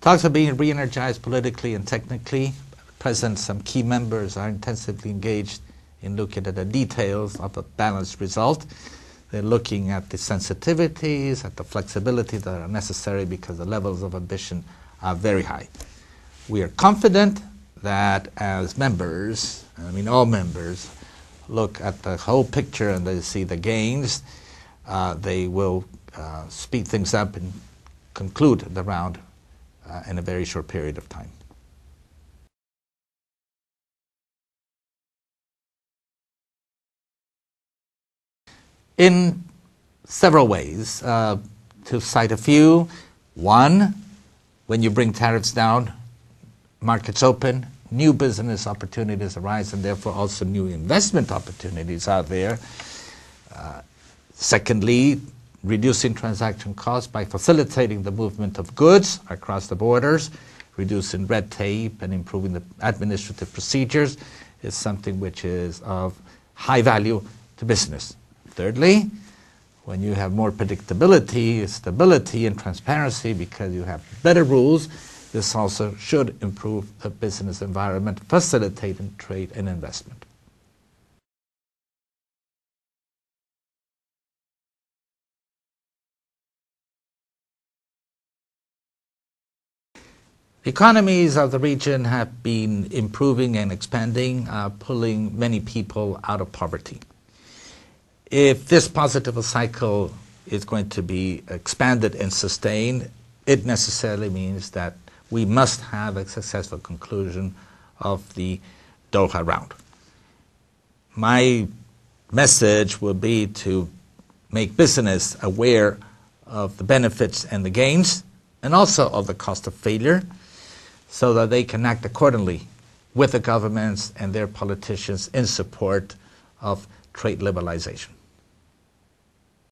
Talks are being re-energized politically and technically. Present, some key members are intensively engaged in looking at the details of a balanced result. They're looking at the sensitivities, at the flexibility that are necessary because the levels of ambition are very high. We are confident that as members, I mean all members, look at the whole picture and they see the gains, uh, they will uh, speed things up and conclude the round uh, in a very short period of time. In several ways, uh, to cite a few, one, when you bring tariffs down, markets open, new business opportunities arise, and therefore also new investment opportunities are there. Uh, secondly, reducing transaction costs by facilitating the movement of goods across the borders, reducing red tape and improving the administrative procedures is something which is of high value to business. Thirdly, when you have more predictability, stability, and transparency because you have better rules, this also should improve the business environment, facilitating trade and investment. Economies of the region have been improving and expanding, uh, pulling many people out of poverty. If this positive cycle is going to be expanded and sustained, it necessarily means that we must have a successful conclusion of the Doha round. My message will be to make business aware of the benefits and the gains, and also of the cost of failure so that they can act accordingly with the governments and their politicians in support of trade liberalization.